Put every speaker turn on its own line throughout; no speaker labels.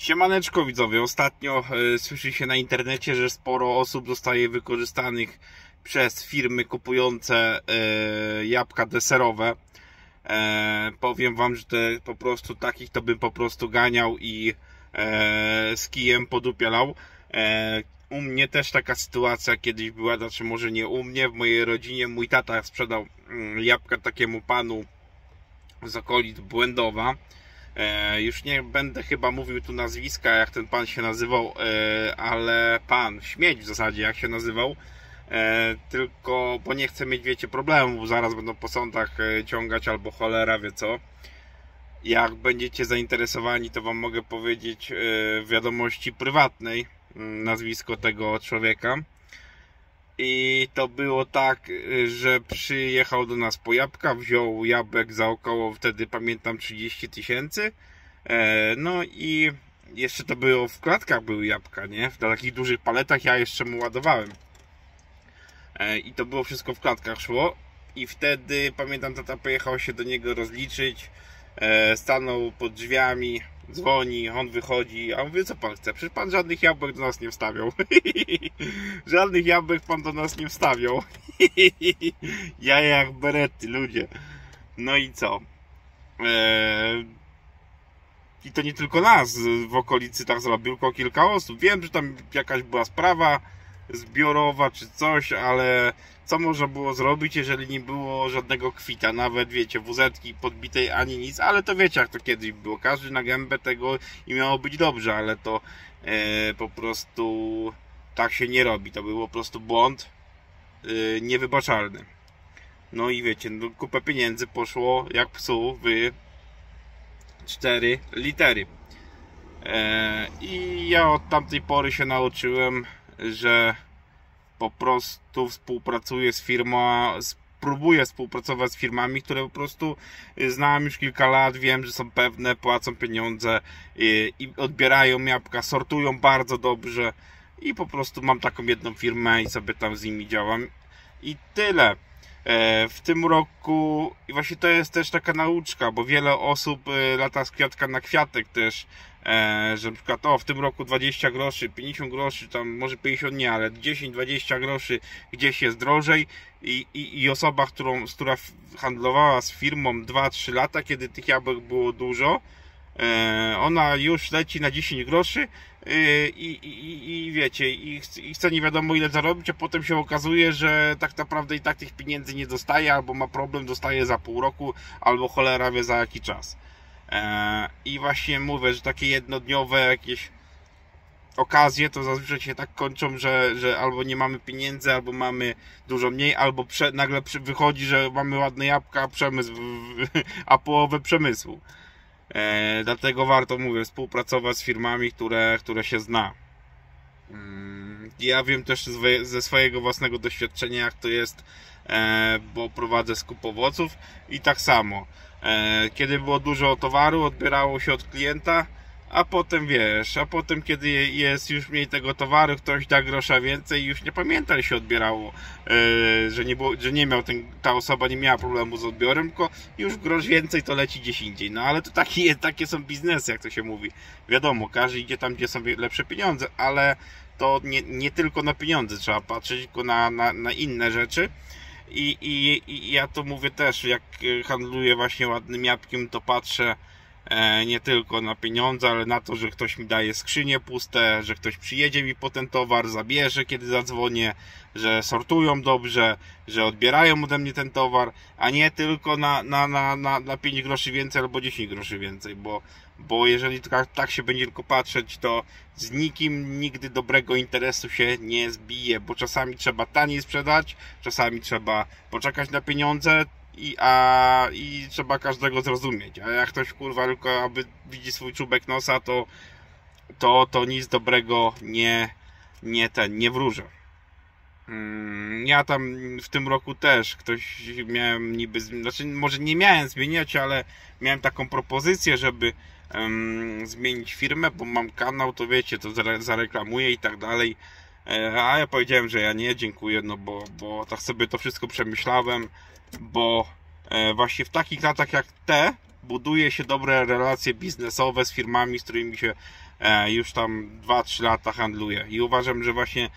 Siemaneczko widzowie, ostatnio e, słyszy się na internecie, że sporo osób zostaje wykorzystanych przez firmy kupujące e, jabłka deserowe. E, powiem wam, że te, po prostu takich to bym po prostu ganiał i e, z kijem podupielał. E, u mnie też taka sytuacja kiedyś była, znaczy może nie u mnie, w mojej rodzinie mój tata sprzedał mm, jabłka takiemu panu z okolic Błędowa. E, już nie będę chyba mówił tu nazwiska, jak ten pan się nazywał, e, ale pan, śmieć w zasadzie, jak się nazywał. E, tylko, bo nie chcę mieć, wiecie, problemów, zaraz będą po sądach ciągać albo cholera, wie co. Jak będziecie zainteresowani, to wam mogę powiedzieć w wiadomości prywatnej mm, nazwisko tego człowieka. I to było tak, y, że przyjechał do nas po jabłka, wziął jabłek za około wtedy pamiętam 30 tysięcy. E, No i jeszcze to było w klatkach były jabłka, nie? W takich dużych paletach ja jeszcze mu ładowałem. E, I to było wszystko w klatkach szło. I wtedy pamiętam tata pojechał się do niego rozliczyć. E, Stanął pod drzwiami, dzwoni, on wychodzi, a mówię, co pan chce? Przecież pan żadnych jabłek do nas nie wstawiał. żadnych jabłek pan do nas nie wstawiał. ja jak berety, ludzie. No i co? Eee... I to nie tylko nas w okolicy tak zrobił, tylko kilka osób. Wiem, że tam jakaś była sprawa zbiorowa czy coś, ale co można było zrobić, jeżeli nie było żadnego kwita, nawet wiecie, wuzetki podbitej ani nic, ale to wiecie jak to kiedyś było, każdy na gębę tego i miało być dobrze, ale to e, po prostu tak się nie robi, to był po prostu błąd e, niewybaczalny. No i wiecie, no, kupę pieniędzy poszło jak psu w cztery litery. E, I ja od tamtej pory się nauczyłem, że po prostu współpracuję z firmą, próbuję współpracować z firmami, które po prostu znam już kilka lat, wiem, że są pewne, płacą pieniądze i, i odbierają jabłka, sortują bardzo dobrze i po prostu mam taką jedną firmę i sobie tam z nimi działam i tyle. E, w tym roku, i właśnie to jest też taka nauczka, bo wiele osób e, lata z kwiatka na kwiatek też, że na przykład o w tym roku 20 groszy, 50 groszy, tam może 50 nie, ale 10-20 groszy gdzieś jest drożej i, i, i osoba, którą, która handlowała z firmą 2-3 lata, kiedy tych jabłek było dużo, ona już leci na 10 groszy i, i, i wiecie, i i chce nie wiadomo ile zarobić, a potem się okazuje, że tak naprawdę i tak tych pieniędzy nie dostaje, albo ma problem, dostaje za pół roku, albo cholera wie za jaki czas. I właśnie mówię, że takie jednodniowe jakieś okazje to zazwyczaj się tak kończą, że, że albo nie mamy pieniędzy, albo mamy dużo mniej, albo prze, nagle wychodzi, że mamy ładne jabłka, a przemysł, a połowę przemysłu. E, dlatego warto, mówię, współpracować z firmami, które, które się zna. Mm, ja wiem też ze swojego własnego doświadczenia, jak to jest, e, bo prowadzę skup owoców i tak samo. E, kiedy było dużo towaru, odbierało się od klienta, a potem wiesz, a potem kiedy jest już mniej tego towaru, ktoś da grosza więcej i już nie pamięta, ile się odbierało, yy, że, nie było, że nie miał ten, ta osoba nie miała problemu z odbiorem, tylko już grosz więcej to leci gdzieś indziej. No ale to takie, takie są biznesy, jak to się mówi. Wiadomo, każdy idzie tam, gdzie są lepsze pieniądze, ale to nie, nie tylko na pieniądze trzeba patrzeć, tylko na, na, na inne rzeczy. I, i, I ja to mówię też, jak handluję właśnie ładnym jabłkiem, to patrzę nie tylko na pieniądze, ale na to, że ktoś mi daje skrzynie puste, że ktoś przyjedzie mi po ten towar, zabierze kiedy zadzwonię, że sortują dobrze, że odbierają ode mnie ten towar, a nie tylko na, na, na, na, na 5 groszy więcej albo 10 groszy więcej, bo, bo jeżeli tak, tak się będzie tylko patrzeć, to z nikim nigdy dobrego interesu się nie zbije, bo czasami trzeba taniej sprzedać, czasami trzeba poczekać na pieniądze, i, a, i trzeba każdego zrozumieć. A jak ktoś kurwa tylko aby widzi swój czubek nosa, to, to, to nic dobrego nie, nie ten, nie wróży. Mm, ja tam w tym roku też ktoś miałem niby, znaczy może nie miałem zmieniać, ale miałem taką propozycję, żeby um, zmienić firmę, bo mam kanał, to wiecie, to zareklamuję i tak dalej. E, a ja powiedziałem, że ja nie, dziękuję, no bo, bo tak sobie to wszystko przemyślałem bo e, właśnie w takich latach jak te, buduje się dobre relacje biznesowe z firmami, z którymi się e, już tam 2-3 lata handluje. I uważam, że właśnie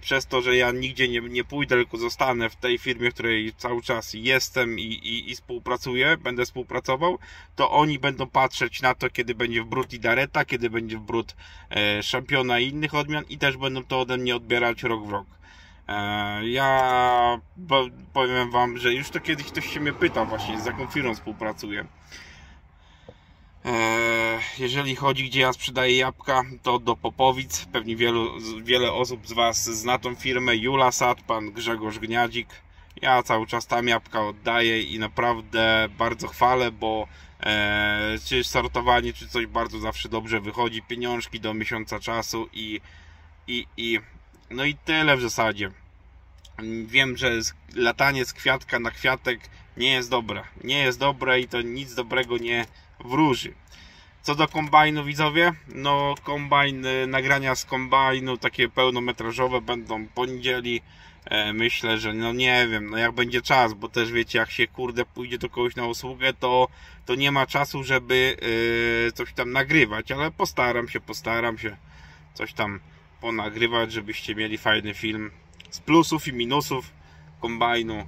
przez to, że ja nigdzie nie, nie pójdę, tylko zostanę w tej firmie, w której cały czas jestem i, i, i współpracuję, będę współpracował, to oni będą patrzeć na to, kiedy będzie w brud Idareta, kiedy będzie w brud e, Szampiona i innych odmian i też będą to ode mnie odbierać rok w rok. E, ja powiem Wam, że już to kiedyś ktoś się mnie pytał właśnie, z jaką firmą współpracuję. E, jeżeli chodzi, gdzie ja sprzedaję jabłka, to do Popowic. Pewnie wielu, wiele osób z Was zna tą firmę. Jula Sad, pan Grzegorz Gniadzik. Ja cały czas tam jabłka oddaję i naprawdę bardzo chwalę, bo e, czy sortowanie, czy coś bardzo zawsze dobrze wychodzi. Pieniążki do miesiąca czasu i, i, i no i tyle w zasadzie. Wiem, że latanie z kwiatka na kwiatek nie jest dobre. Nie jest dobre i to nic dobrego nie wróży. Co do kombajnu widzowie, no kombajn, y, nagrania z kombajnu takie pełnometrażowe będą poniedzieli. E, myślę, że no nie wiem, no jak będzie czas, bo też wiecie, jak się kurde pójdzie do kogoś na usługę, to, to nie ma czasu, żeby yy, coś tam nagrywać, ale postaram się, postaram się coś tam ponagrywać, żebyście mieli fajny film z plusów i minusów kombajnu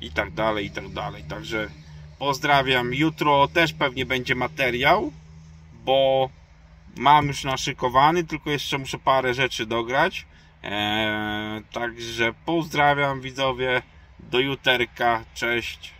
i tak dalej, i tak dalej. Także pozdrawiam. Jutro też pewnie będzie materiał, bo mam już naszykowany, tylko jeszcze muszę parę rzeczy dograć. Eee, także pozdrawiam widzowie. Do juterka. Cześć.